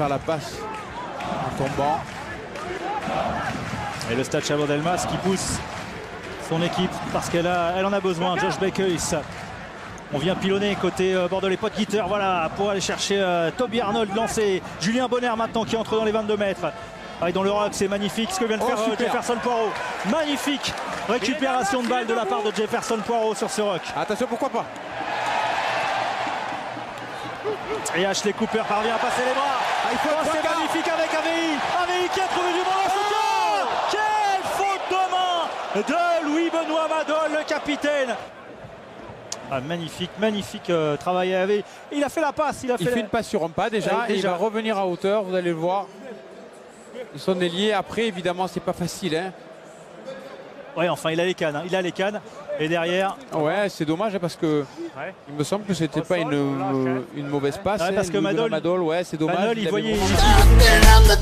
faire la passe en tombant. Et le Stade Chabot-Delmas qui pousse son équipe parce qu'elle elle en a besoin. Josh Bakeus. On vient pilonner côté euh, bordelais pot guitter voilà, pour aller chercher euh, Toby Arnold lancé. Julien Bonner maintenant qui entre dans les 22 mètres. Ah, dans le rock, c'est magnifique ce que vient de Oh, faire euh. Jefferson Poirot. Magnifique récupération de balle de la part de Jefferson Poirot sur ce rock. Attention, pourquoi pas Et Ashley Cooper parvient à passer les bras. Ah, il faut Oh, c'est magnifique avec AVI. AVI qui a trouvé du bon goal. Quelle faute de main de Louis-Benoît Madol, le capitaine. Ah, magnifique, magnifique euh, travail à AVI. Il a fait la passe, il a fait, Il la- fait une passe sur un pas déjà, et il déjà. va revenir à hauteur, vous allez le voir. Ils sont liés. Après, évidemment, c'est pas facile. Hein. Ouais, enfin, il a les cannes. hein. Il a les cannes. Et derrière, Ouais, c'est dommage hein, parce que Ouais. il me semble que c'était pas une, euh, une mauvaise passe. Ouais, hein, parce que Madol- Madol, ouais, c'est dommage. Manol, il voyait. vraiment-